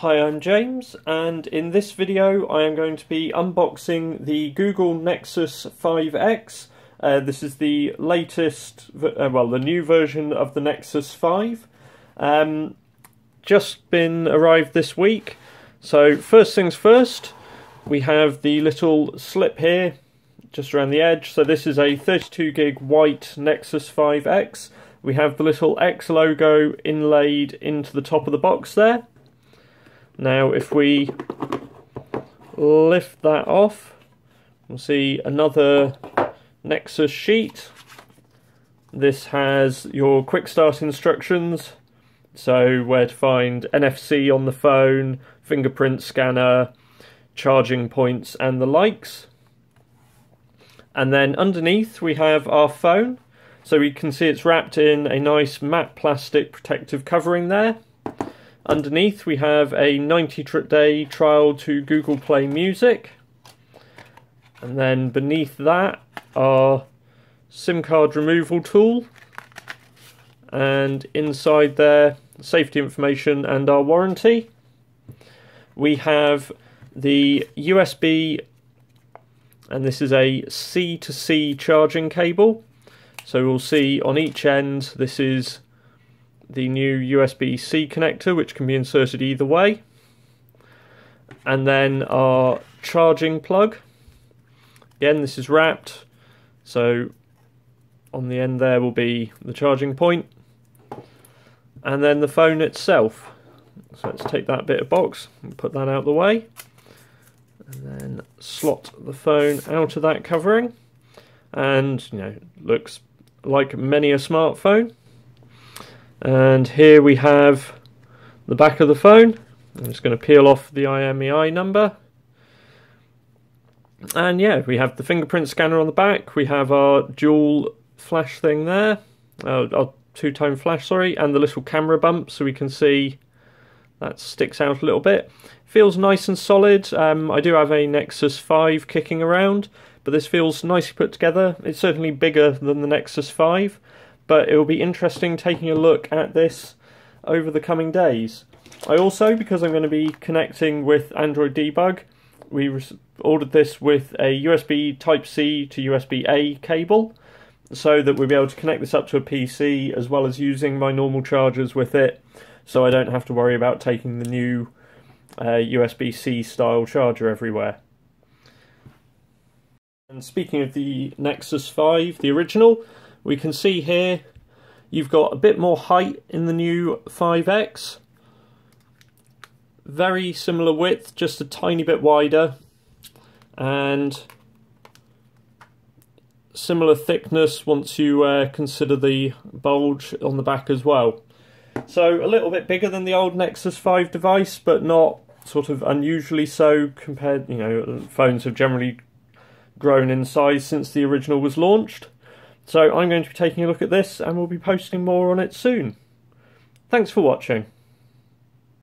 Hi, I'm James, and in this video I am going to be unboxing the Google Nexus 5X. Uh, this is the latest, uh, well, the new version of the Nexus 5. Um, just been arrived this week. So first things first, we have the little slip here, just around the edge. So this is a 32 gig white Nexus 5X. We have the little X logo inlaid into the top of the box there. Now if we lift that off, we'll see another Nexus sheet. This has your quick start instructions, so where to find NFC on the phone, fingerprint scanner, charging points and the likes. And then underneath we have our phone, so we can see it's wrapped in a nice matte plastic protective covering there. Underneath we have a 90 day trial to Google Play Music. And then beneath that our SIM card removal tool. And inside there, safety information and our warranty. We have the USB, and this is a C to C charging cable. So we'll see on each end, this is the new USB-C connector which can be inserted either way. And then our charging plug. Again this is wrapped so on the end there will be the charging point and then the phone itself. So let's take that bit of box and put that out the way and then slot the phone out of that covering. And you know looks like many a smartphone and here we have the back of the phone. I'm just going to peel off the IMEI number. And yeah, we have the fingerprint scanner on the back. We have our dual flash thing there. Uh, our two-tone flash, sorry. And the little camera bump so we can see that sticks out a little bit. Feels nice and solid. Um, I do have a Nexus 5 kicking around, but this feels nicely put together. It's certainly bigger than the Nexus 5 but it will be interesting taking a look at this over the coming days. I also, because I'm going to be connecting with Android Debug, we ordered this with a USB Type-C to USB-A cable, so that we'll be able to connect this up to a PC as well as using my normal chargers with it, so I don't have to worry about taking the new uh, USB-C style charger everywhere. And speaking of the Nexus 5, the original, we can see here you've got a bit more height in the new 5X. Very similar width, just a tiny bit wider. And similar thickness once you uh, consider the bulge on the back as well. So a little bit bigger than the old Nexus 5 device, but not sort of unusually so compared, you know, phones have generally grown in size since the original was launched. So I'm going to be taking a look at this and we'll be posting more on it soon. Thanks for watching.